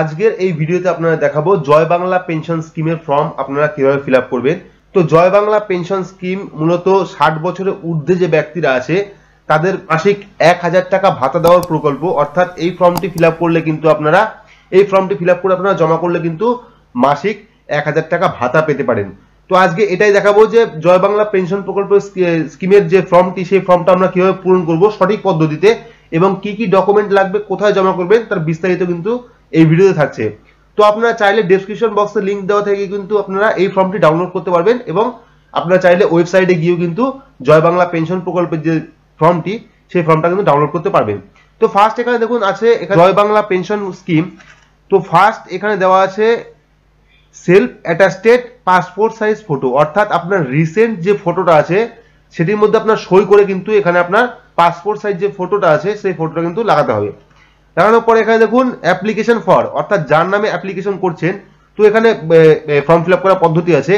আজকের এই ভিডিওতে আপনারা দেখাবো জয় বাংলা পেনশন স্কিমের ফর্ম আপনারা কীভাবে ফিল করবেন। তো জয় বাংলা পেনশন স্কিম মূলত ষাট বছরের ঊর্ধ্বে যে ব্যক্তিরা আছে, তাদের মাসিক এক হাজার টাকা ভাতা দেওয়ার প্রকল্প, অর্থাৎ এই ফর্মটি ফিল করলে কিন্তু আপনারা, এই ফর্মটি ফিল করে আপনারা জমা করলে কিন্তু মাসিক এক হাজার টাকা ভাতা পেতে পারেন। তো আজকে এটাই দেখাবো যে জয় বাংলা পেনশন প্রকল্প স্কিমের যে ফর্মটি, সেই ফর্মটা আমরা কীভাবে পূরণ করব সঠিক পদ্ধতিতে এবং কি কি ডকুমেন্ট লাগবে, কোথায় জমা করবেন, তার বিস্তারিত কিন্তু এই ভিডিওতে থাকছে। তো আপনারা চাইলে ডেসক্রিপশন বক্সে লিংক দেওয়া থেকে কিন্তু আপনারা এই ফর্মটি ডাউনলোড করতে পারবেন এবং আপনারা চাইলে ওয়েবসাইটে গিয়েও কিন্তু জয় বাংলা পেনশন প্রকল্পের যে ফর্মটি সেই ফর্মটা কিন্তু ডাউনলোড করতে পারবেন। তো ফার্স্ট এখানে দেখুন আছে জয় বাংলা পেনশন স্কিম তো ফার্স্ট এখানে দেওয়া আছে self attested passport size photo অর্থাৎ আপনার রিসেন্ট যে ফটোটা আছে, সেটির মধ্যে আপনার সই করে কিন্তু এখানে আপনার পাসপোর্ট সাইজ যে ফটোটা আছে, সেই ফটোটা কিন্তু লাগাতে হবে। লাগানোর পরে এখানে দেখুন অ্যাপ্লিকেশন ফর অর্থাৎ যার নামে অ্যাপ্লিকেশন করছেন, তো এখানে ফর্ম ফিল করার পদ্ধতি আছে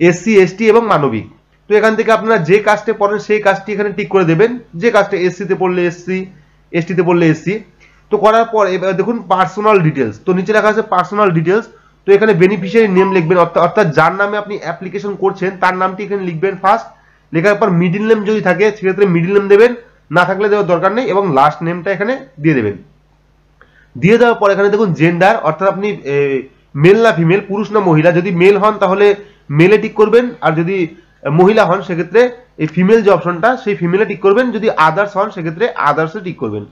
এসসি এসটি এবং মানবিক। তো এখান থেকে আপনারা যে কাস্টে পড়েন, সেই কাজটি এখানে টিক করে দেবেন। যে কাজটা এসসিতে পড়লে এসসি এসটিতে পড়লে এসসি তো করার পর, এবার দেখুন পার্সোনাল ডিটেলস তো নিচে লেখা আছে পার্সোনাল ডিটেলস তো এখানে বেনিফিশিয়ারি নেম লিখবেন অর্থাৎ যার নামে আপনি অ্যাপ্লিকেশন করছেন, তার নামটি এখানে লিখবেন ফার্স্ট লেখার পর মিডিল নেম যদি থাকে, সেক্ষেত্রে মিডিল নেম দেবেন। না থাকলে দেওয়ার দরকার নেই এবং লাস্ট নেমটা এখানে দিয়ে দেবেন। দিয়ে দেওয়ার পর এখানে দেখুন জেন্ডার অর্থাৎ আপনি মেল না ফিমেল পুরুষ না মহিলা, যদি মেল হন তাহলে মেলে টিক করবেন, আর যদি মহিলা হন সেক্ষেত্রে এই ফিমেল যে অপশনটা সেই ফিমেলে টিক করবেন, যদি আদার্স হন সেক্ষেত্রে আদার্সে টিক করবেন।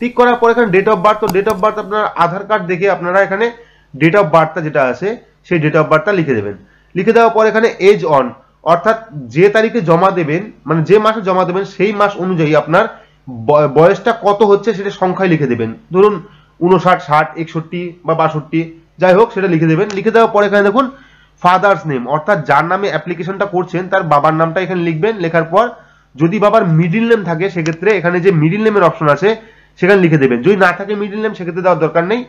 টিক করার পর এখানে ডেট অফ বার্থ তো ডেট অফ বার্থ আপনার আধার কার্ড দেখে আপনারা এখানে ডেট অফ বার্থটা যেটা আছে, সেই ডেট অফ বার্থটা লিখে দেবেন। লিখে দেওয়ার পর এখানে এজ অন অর্থাৎ যে তারিখে জমা দেবেন মানে যে মাসে জমা দেবেন, সেই মাস অনুযায়ী আপনার বয়সটা কত হচ্ছে সেটা সংখ্যায় লিখে দেবেন। ধরুন উনষাট ষাট, একষট্টি বা বাষট্টি, যাই হোক সেটা লিখে দেবেন। লিখে দেওয়ার পরে এখানে দেখুন ফাদার্স নেম অর্থাৎ যার নামে অ্যাপ্লিকেশনটা করছেন, তার বাবার নামটা এখানে লিখবেন। লেখার পর যদি বাবার মিডিল নেম থাকে, সেক্ষেত্রে এখানে যে মিডিল নেমের অপশন আছে, সেখানে লিখে দেবেন। যদি না থাকে মিডিল নেম সেক্ষেত্রে দেওয়ার দরকার নেই।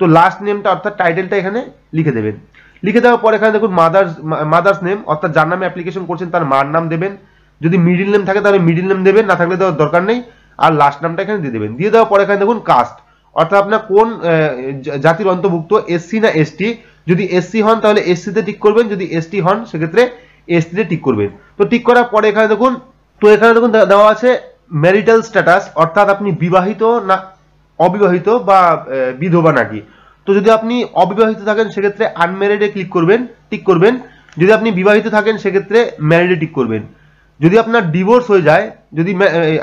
তো লাস্ট নেমটা অর্থাৎ টাইটেলটা এখানে লিখে দেবেন। লিখে দেওয়ার পর এখানে দেখুন মাদার্স মাদার্স নেম অর্থাৎ যার নামে অ্যাপ্লিকেশন করছেন, তার মার নাম দেবেন। যদি মিডিল নেম থাকে, তাহলে মিডিল নেম দেবেন, না থাকলে দেওয়ার দরকার নেই। আর লাস্ট নামটা এখানে দিয়ে দেবেন। দিয়ে দেওয়ার পর এখানে দেখুন কাস্ট অর্থাৎ আপনার কোন জাতির অন্তর্ভুক্ত এসসি না এসটি যদি এসসি হন, তাহলে এসসিতে টিক করবেন। যদি এসটি হন, সেক্ষেত্রে এসটিতে টিক করবেন। তো টিক করার পরে এখানে দেখুন, তো এখানে দেখুন দেওয়া আছে ম্যারিটাল স্ট্যাটাস অর্থাৎ আপনি বিবাহিত না অবিবাহিত বা বিধবা নাকি। তো যদি আপনি অবিবাহিত থাকেন, সেক্ষেত্রে আনম্যারিডে ক্লিক করবেন টিক করবেন। যদি আপনি বিবাহিত থাকেন, সেক্ষেত্রে ম্যারিডে টিক করবেন। যদি আপনার ডিভোর্স হয়ে যায়, যদি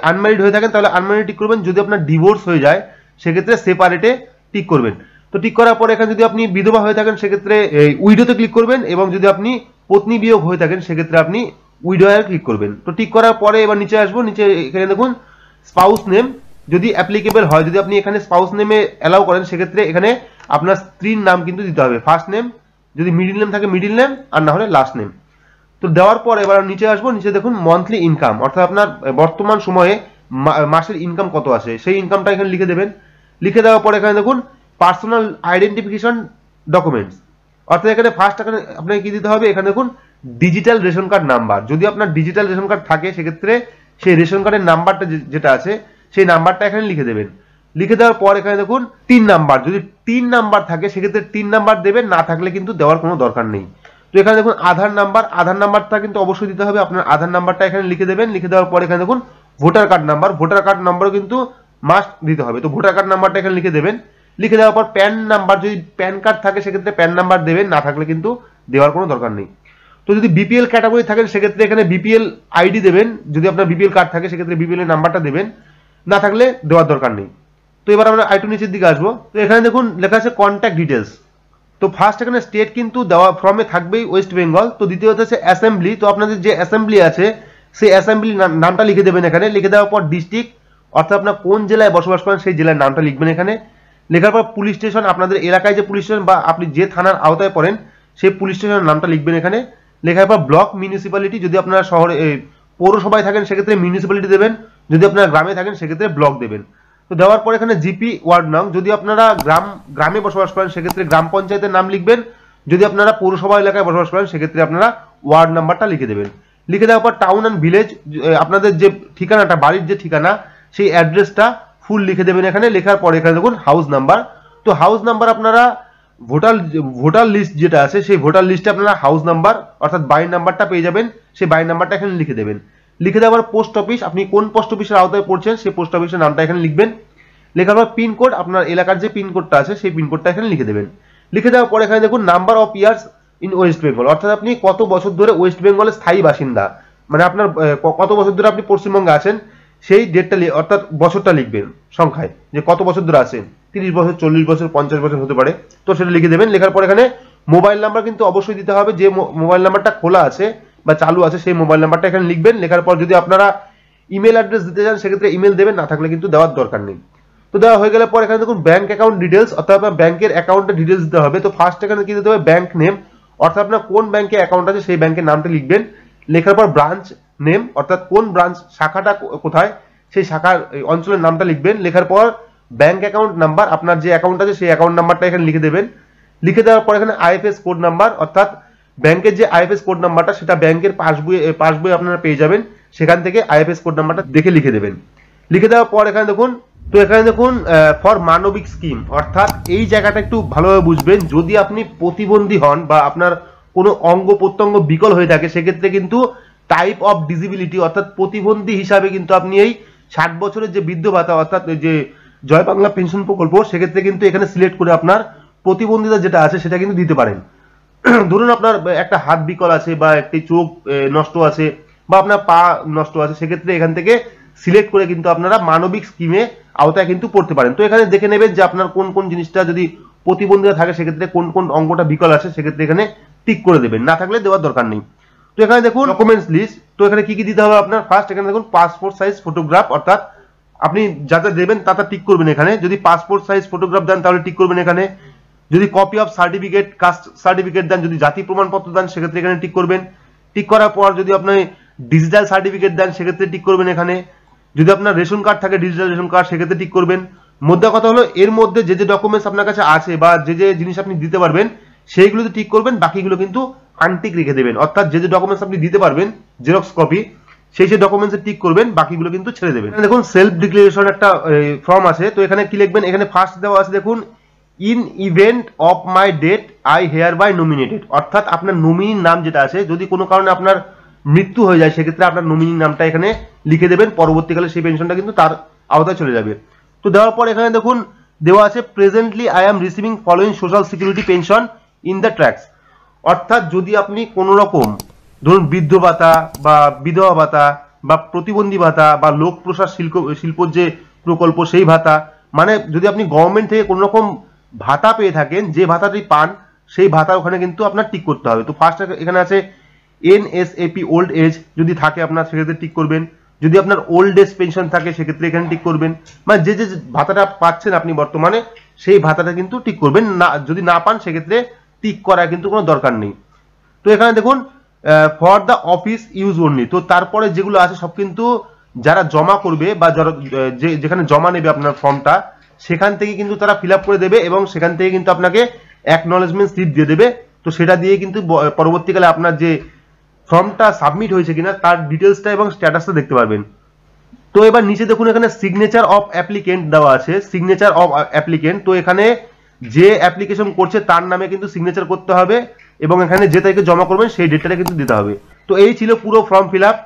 আনম্যারিড হয়ে থাকেন, তাহলে আনম্যারিড টিক করবেন। যদি আপনার ডিভোর্স হয়ে যায় সেক্ষেত্রে সেপারেটে টিক করবেন। তো টিক করার পর এখানে যদি আপনি বিধবা হয়ে থাকেন, সেক্ষেত্রে উইডোতে ক্লিক করবেন এবং যদি আপনি পত্নী বিয়োগ হয়ে থাকেন, সেক্ষেত্রে আপনি উইডোয়ে ক্লিক করবেন। তো টিক করার পরে এবার নিচে আসব, নিচে এখানে দেখুন স্পাউস নেম যদি অ্যাপ্লিকেবল হয়, যদি আপনি এখানে স্পাউস নেমে অ্যালাউ করেন, সেক্ষেত্রে এখানে আপনার স্ত্রীর নাম কিন্তু দিতে হবে। ফার্স্ট নেম যদি মিডিল নেম থাকে মিডিল নেম আর না হলে লাস্ট নেম তো দেওয়ার পর এবার নিচে আসব, নিচে দেখুন মান্থলি ইনকাম অর্থাৎ আপনার বর্তমান সময়ে মাসের ইনকাম কত আছে সেই ইনকামটা এখানে লিখে দেবেন। লিখে দেওয়ার পর এখানে দেখুন পার্সোনাল আইডেন্টিফিকেশন ডকুমেন্টস অর্থাৎ এখানে ফার্স্ট এখানে আপনাকে কি দিতে হবে? এখানে দেখুন ডিজিটাল রেশন কার্ড নাম্বার যদি আপনার ডিজিটাল রেশন কার্ড থাকে, সেক্ষেত্রে সেই রেশন কার্ডের নাম্বারটা যেটা আছে, সেই নাম্বারটা এখানে লিখে দেবেন। লিখে দেওয়ার পর এখানে দেখুন, তিন নাম্বার যদি তিন নাম্বার থাকে, সেক্ষেত্রে তিন নাম্বার দেবেন, না থাকলে কিন্তু দেওয়ার কোনো দরকার নেই। তো এখানে দেখুন, আধার নাম্বার আধার নাম্বারটা কিন্তু অবশ্যই দিতে হবে। আপনার আধার নাম্বারটা এখানে লিখে দেবেন। লিখে দেওয়ার পর এখানে দেখুন voter card number voter card নাম্বারও কিন্তু মাস্ট দিতে হবে। তো ভোটার কার্ড নাম্বারটা এখানে লিখে দেবেন। লিখে দেওয়ার পর প্যান নাম্বার যদি প্যান কার্ড থাকে, সেক্ষেত্রে প্যান নাম্বার দেবেন। না থাকলে কিন্তু দেওয়ার কোনো দরকার নেই। তো যদি বিপিএল ক্যাটাগরি থাকেন, সেক্ষেত্রে এখানে বিপিএল আইডি দেবেন। যদি আপনার বিপিএল কার্ড থাকে, সেক্ষেত্রে বিপিএল এর নাম্বারটা দেবেন। না থাকলে দেওয়ার দরকার নেই। তো এবার আমরা আইটু নিচের দিকে আসব। তো এখানে দেখুন, লেখা আছে কন্ট্যাক্ট ডিটেলস তো ফার্স্ট এখানে স্টেট কিন্তু দেওয়া ফর্মে থাকবেই ওয়েস্ট বেঙ্গল তো দ্বিতীয়ত হচ্ছে অ্যাসেম্বলি তো আপনাদের যে অ্যাসেম্বলি আছে, সেই অ্যাসেম্বলি নামটা লিখে দেবেন এখানে। লিখে দেওয়ার পর ডিস্ট্রিক্ট অর্থাৎ আপনার কোন জেলায় বসবাস করেন সেই জেলার নামটা লিখবেন এখানে। লেখার পর পুলিশ স্টেশন, আপনাদের এলাকায় যে পুলিশ স্টেশন বা আপনি যে থানার আওতায় পড়েন, সেই পুলিশ স্টেশনের নামটা লিখবেন এখানে। লেখার পর ব্লক মিউনিসিপ্যালিটি, যদি আপনারা শহরে পৌরসভায় থাকেন, সেক্ষেত্রে মিউনিসিপ্যালিটি দেবেন। যদি আপনারা গ্রামে থাকেন, সেক্ষেত্রে ব্লক দেবেন। তো দেওয়ার পর এখানে জিপি ওয়ার্ড নং, যদি আপনারা গ্রাম, গ্রামে বসবাস করেন, সেক্ষেত্রে গ্রাম পঞ্চায়েতের নাম লিখবেন। যদি আপনারা পৌরসভা এলাকায় বসবাস করেন, সেক্ষেত্রে আপনারা ওয়ার্ড নাম্বারটা লিখে দেবেন। লিখে দেওয়ার পর টাউন অ্যান্ড ভিলেজ আপনাদের যে ঠিকানাটা, বাড়ির যে ঠিকানা সেই অ্যাড্রেসটা ফুল লিখে দেবেন এখানে। লেখার পরে এখানে দেখুন হাউস নাম্বার তো হাউস নাম্বার আপনারা ভোটার ভোটার লিস্ট যেটা আছে, সেই ভোটার লিস্টে আপনারা হাউস নাম্বার অর্থাৎ বাড়ির নাম্বারটা পেয়ে যাবেন। সেই বাড়ির নাম্বারটা এখানে লিখে দেবেন। লিখে দেওয়ার পোস্ট অফিস আপনি কোন পোস্ট অফিসের আওতায় পড়ছেন, সেই পোস্ট অফিসের নামটা এখানে লিখবেন। লেখার পর পিনকোড আপনার এলাকার যে পিনকোডটা আছে, সেই পিনকোডটা এখানে লিখে দেবেন। লিখে দেওয়ার পর এখানে দেখুন number of years in West Bengal অর্থাৎ আপনি কত বছর ধরে ওয়েস্ট বেঙ্গলের স্থায়ী বাসিন্দা? মানে আপনার কত বছর ধরে আপনি পশ্চিমবঙ্গে আছেন? সেই ডেটটা অর্থাৎ বছরটা লিখবেন সংখ্যায়, যে কত বছর ধরে আছেন তিরিশ বছর, চল্লিশ বছর, পঞ্চাশ বছর হতে পারে। তো সেটা লিখে দেবেন, লেখার পর এখানে মোবাইল নাম্বার কিন্তু অবশ্যই দিতে হবে, যে মোবাইল নাম্বারটা খোলা আছে বা চালু আছে, সেই মোবাইল নাম্বারটা এখানে লিখবেন, লেখার পর যদি আপনারা ইমেল অ্যাড্রেস দিতে চান, সেক্ষেত্রে ইমেল দেবেন, না থাকলে কিন্তু দেওয়ার দরকার নেই। তো দেওয়া হয়ে গেলে পর এখানে দেখুন ব্যাংক অ্যাকাউন্ট ডিটেলস অর্থাৎ আপনার ব্যাংকের অ্যাকাউন্টের ডিটেলস দিতে হবে। তো ফার্স্ট এখানে কি দিতে হবে? ব্যাংক নেম অর্থাৎ আপনার কোন ব্যাংকে অ্যাকাউন্ট আছে, সেই ব্যাংকের নামটা লিখবেন। লেখার পর ব্রাঞ্চ নেম অর্থাৎ কোন ব্রাঞ্চ শাখাটা কোথায়, সেই শাখার অঞ্চলের নামটা লিখবেন। লেখার পর ব্যাংক অ্যাকাউন্ট নাম্বার আপনার যে অ্যাকাউন্ট আছে সেই অ্যাকাউন্ট নাম্বারটা এখানে লিখে দেবেন। লিখে দেওয়ার পর এখানে আইএফএস কোড নাম্বার অর্থাৎ ব্যাংকের যে আইএফএস কোড নাম্বারটা সেটা ব্যাংকের পাসবই পাসবই আপনারা পেয়ে যাবেন। সেখান থেকে আইএফএস কোড নাম্বারটা দেখে লিখে দেবেন। লিখে দেওয়ার পর এখানে দেখুন, তো এখানে দেখুন ফর মানবিক স্কিম অর্থাৎ এই জায়গাটা একটু ভালোভাবে বুঝবেন। যদি আপনি প্রতিবন্ধী হন বা আপনার কোনো অঙ্গ প্রত্যঙ্গ বিকল হয়ে থাকে, সেক্ষেত্রে কিন্তু টাইপ অফ ডিজিবিলিটি অর্থাৎ প্রতিবন্ধী হিসাবে কিন্তু আপনি এই ষাট বছরের যে বৃদ্ধ ভাতা, অর্থাৎ যে জয় বাংলা পেনশন প্রকল্প, সেক্ষেত্রে কিন্তু এখানে সিলেক্ট করে আপনার প্রতিবন্ধিতা যেটা আছে সেটা কিন্তু দিতে পারেন। ধরুন আপনার একটা হাত বিকল আছে বা একটি চোখ নষ্ট আছে বা আপনার পা নষ্ট আছে, সেক্ষেত্রে এখান থেকে সিলেক্ট করে কিন্তু আপনারা মানবিক স্কিমে আওতায় কিন্তু পড়তে পারেন। তো এখানে দেখে নেবেন যে আপনার কোন কোন জিনিসটা যদি প্রতিবন্ধিতা থাকে, সেক্ষেত্রে কোন কোন অঙ্গটা বিকল আছে, সেক্ষেত্রে এখানে টিক করে দেবেন। না থাকলে দেওয়ার দরকার নেই। তো এখানে দেখুন ডকুমেন্টস লিস্ট তো এখানে কি কি দিতে হবে আপনার? ফার্স্ট এখানে দেখুন পাসপোর্ট সাইজ ফটোগ্রাফ অর্থাৎ আপনি যাতে দেবেন তাতে টিক করবেন এখানে। যদি পাসপোর্ট সাইজ ফটোগ্রাফ দেন, তাহলে টিক করবেন এখানে। যদি copy of certificate caste certificate দেন, যদি জাতি প্রমাণপত্র দেন, সেক্ষেত্রে এখানে টিক করবেন। টিক করার পর যদি আপনি ডিজিটাল সার্টিফিকেট দেন, সেক্ষেত্রে টিক করবেন এখানে। যদি আপনার রেশন কার্ড থাকে ডিজিটাল রেশন কার্ড সেক্ষেত্রে টিক করবেন। মধ্যে কথা হলো, এর মধ্যে যে যে ডকুমেন্টস আপনার কাছে আছে বা যে যে জিনিস আপনি দিতে পারবেন সেইগুলোতে টিক করবেন, বাকিগুলো কিন্তু আনটিক রেখে দেবেন। অর্থাৎ যে যে ডকুমেন্টস আপনি দিতে পারবেন জেরক্স কপি সেই সেই ডকুমেন্টসে টিক করবেন, বাকিগুলো কিন্তু ছেড়ে দেবেন। দেখুন সেলফ ডিক্লারেশন একটা ফর্ম আছে। তো এখানে কি লিখবেন? এখানে ফার্স্ট দেওয়া আছে, দেখুন in event of my death I hereby nominated অর্থাৎ আপনার নমিনির নাম যেটা আছে, যদি কোনো কারণে আপনার মৃত্যু হয়ে যায়, সেক্ষেত্রে আপনার নমিনির নামটা এখানে লিখে দেবেন। পরবর্তীকালে সেই পেনশনটা কিন্তু তার আওতায় চলে যাবে। তো দেওয়ার পর এখানে দেখুন, দেওয়া আছে presently I am receiving following social security pension in the tracks অর্থাৎ যদি আপনি কোনো রকম, ধরুন বৃদ্ধ ভাতা বা বিধবা ভাতা বা প্রতিবন্ধী ভাতা বা লোক প্রসার শিল্প, শিল্পর যে প্রকল্প সেই ভাতা মানে যদি আপনি গভর্নমেন্ট থেকে কোনো রকম ভাতা পেয়ে থাকেন, যে ভাতাটি পান, সেই ভাতা ওখানে কিন্তু আপনার টিক করতে হবে। তো ফার্স্ট এখানে আছে N S NSAP old age যদি থাকে আপনার, সেক্ষেত্রে টিক করবেন। যদি আপনার ওল্ড এজ পেনশন থাকে, সেক্ষেত্রে এখানে টিক করবেন। মানে যে যে ভাতাটা পাচ্ছেন আপনি বর্তমানে, সেই ভাতাটা কিন্তু টিক করবেন। না, যদি না পান, সেক্ষেত্রে টিক করা কিন্তু কোনো দরকার নেই। তো এখানে দেখুন for the office use only তো তারপরে যেগুলো আছে সব কিন্তু যারা জমা করবে বা যারা যেখানে জমা নেবে আপনার ফর্মটা, সেখান থেকে কিন্তু তারা ফিল করে দেবে এবং সেখান থেকে কিন্তু আপনাকে অ্যাকনলেজমেন্ট স্লিপ দিয়ে দেবে। তো সেটা দিয়ে কিন্তু পরবর্তীকালে আপনার যে ফর্মটা সাবমিট হয়েছে কিনা, তার ডিটেলসটা এবং স্ট্যাটাসটা দেখতে পারবেন। তো এবার নিচে দেখুন এখানে সিগনেচার অফ অ্যাপ্লিকেন্ট দেওয়া আছে। সিগনেচার অফ অ্যাপ্লিকেন্ট তো এখানে যে অ্যাপ্লিকেশন করছে তার নামে কিন্তু সিগনেচার করতে হবে এবং এখানে যে তারিখে জমা করবেন সেই ডেটটা কিন্তু দিতে হবে। তো এই ছিল পুরো ফর্ম ফিল আপ